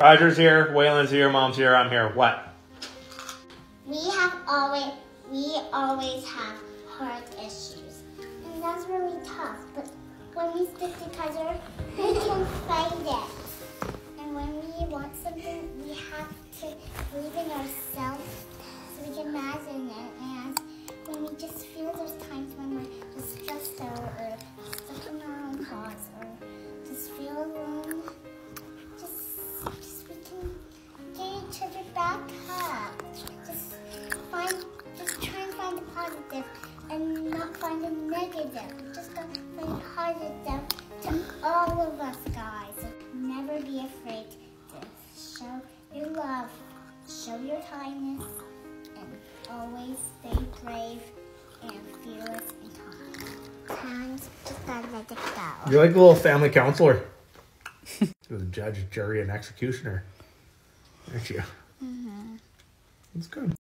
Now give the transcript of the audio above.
Roger's here, Waylon's here, Mom's here, I'm here. What? We have always, we always have heart issues, and that's really tough. But when we stick together, we can fight it. And when we want something, we have to believe in ourselves the negative. Just go find positive to all of us guys. Never be afraid to show your love, show your kindness, and always stay brave and fearless and kind. Times just gotta let it go. You're like a little family counselor. You're the judge, jury, and executioner. Aren't you? Mm-hmm. That's good.